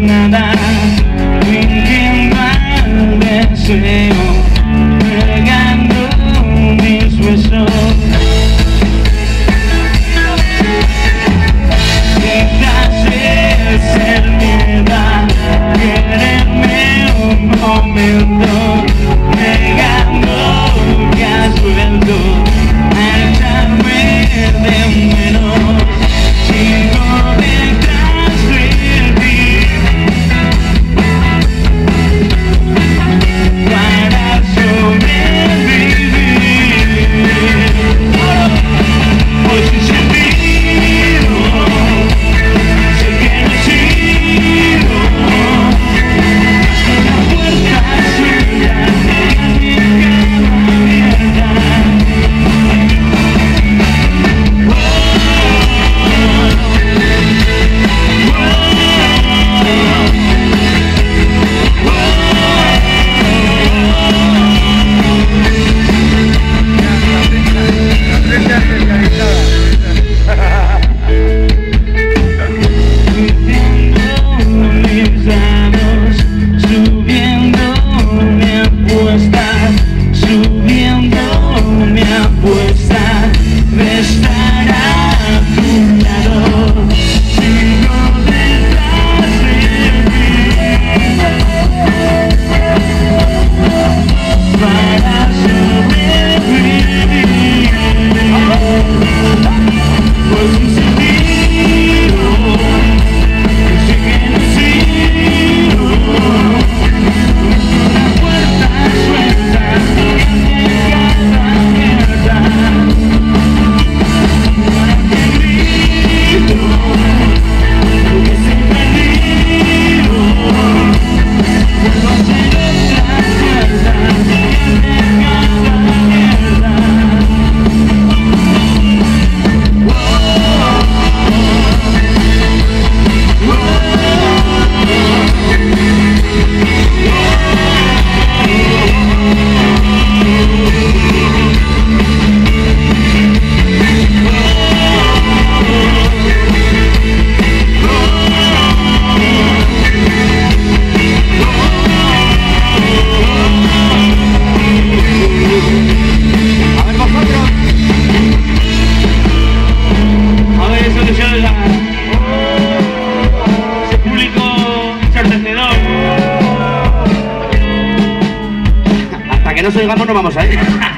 나다. 윙긴 밤에 nos oigamos no vamos a ir.